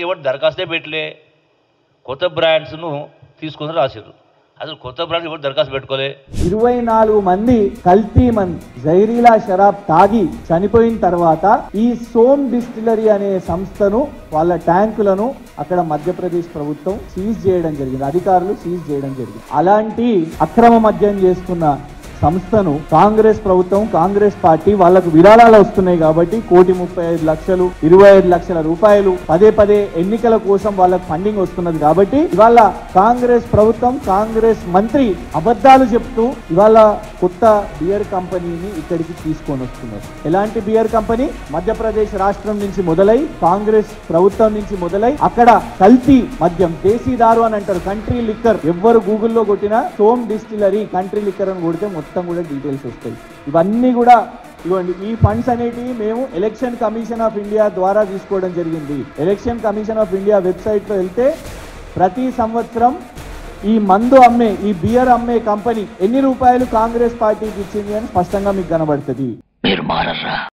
వాళ్ళకి ఎవరు దరఖాస్తే పెట్టలే. కొత్త బ్రాండ్స్ను తీసుకొని రాశారు అసలు కొత్త బ్రాండ్స్ ఎవరు దరఖాస్తు పెట్టుకోలే. ఇరవై నాలుగు మంది కల్తీ మంది జైరీలా షరాబ్ తాగి చనిపోయిన తర్వాత ఈ సోమ్ డిస్టిలరీ అనే సంస్థను వాళ్ళ ట్యాంకులను అక్కడ మధ్యప్రదేశ్ ప్రభుత్వం సీజ్ చేయడం జరిగింది. అధికారులు సీజ్ చేయడం జరిగింది. అలాంటి అక్రమ మద్యం చేస్తున్న సంస్థను కాంగ్రెస్ ప్రభుత్వం కాంగ్రెస్ పార్టీ వాళ్ళకు విరాళాలు వస్తున్నాయి కాబట్టి కోటి ముప్పై ఐదు లక్షలు ఇరవై ఐదు లక్షల రూపాయలు పదే పదే ఎన్నికల కోసం వాళ్ళకు ఫండింగ్ వస్తున్నది కాబట్టి ఇవాళ కాంగ్రెస్ ప్రభుత్వం కాంగ్రెస్ మంత్రి అబద్ధాలు చెప్తూ ఇవాళ కొత్త బియర్ కంపెనీని ఇక్కడికి తీసుకొని వస్తున్నారు. ఎలాంటి బియర్ కంపెనీ మధ్యప్రదేశ్ రాష్ట్రం నుంచి మొదలై కాంగ్రెస్ ప్రభుత్వం నుంచి మొదలై అక్కడ కల్తీ మద్యం దేశీ దారు అని అంటారు. కంట్రీ లిక్కర్ ఎవ్వరు గూగుల్లో కొట్టినా సోమ్ డిస్టిలరీ కంట్రీ లిక్కర్ అని కొడితే మొత్తం మొత్తం కూడా డీటెయిల్స్ వస్తాయి. ఇవన్నీ కూడా ఇవ్వండి. ఈ ఫండ్స్ అనేటివి మేము ఎలక్షన్ కమిషన్ ఆఫ్ ఇండియా ద్వారా తీసుకోవడం జరిగింది. ఎలక్షన్ కమిషన్ ఆఫ్ ఇండియా వెబ్సైట్లో వెళ్తే ప్రతి సంవత్సరం ఈ మందు అమ్మే ఈ బియర్ అమ్మే కంపెనీ ఎన్ని రూపాయలు కాంగ్రెస్ పార్టీకి ఇచ్చింది అని స్పష్టంగా మీకు కనబడుతుంది.